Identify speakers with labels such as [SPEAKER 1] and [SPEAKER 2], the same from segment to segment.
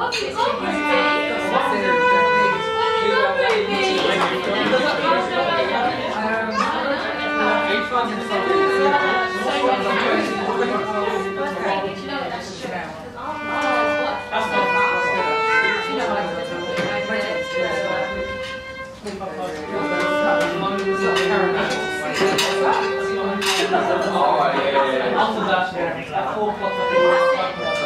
[SPEAKER 1] Open, open Oh, yeah, yeah, yeah. After that, at 4 o'clock,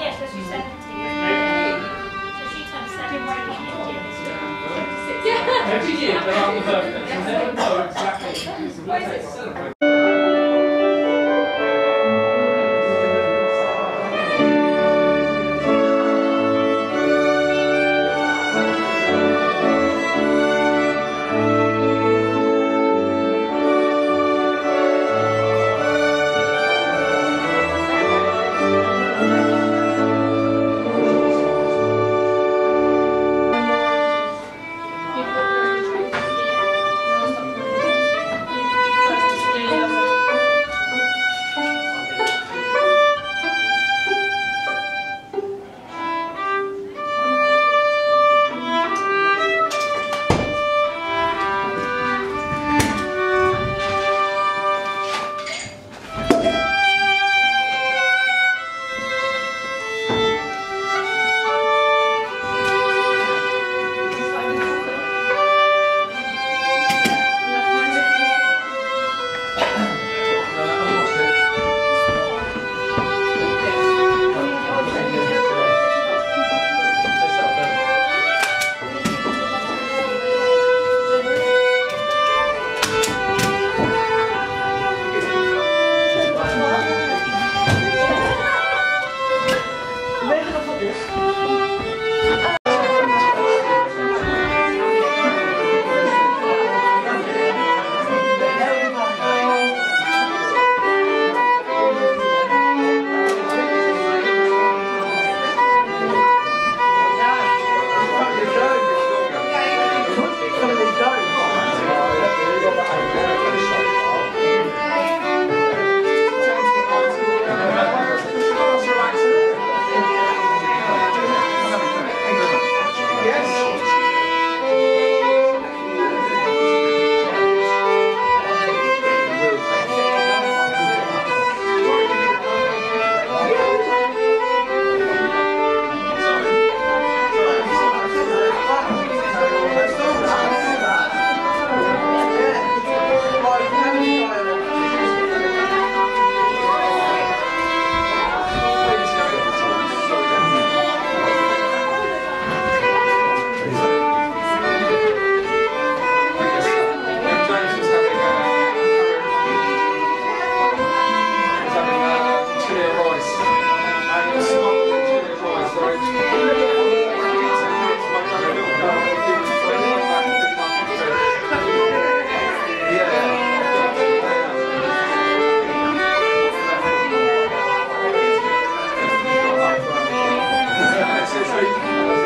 [SPEAKER 1] Yes, so she's 70. So she turned 70 this year. Every year they are the birthday. You never know exactly. Weet je wat dat?
[SPEAKER 2] Obrigado.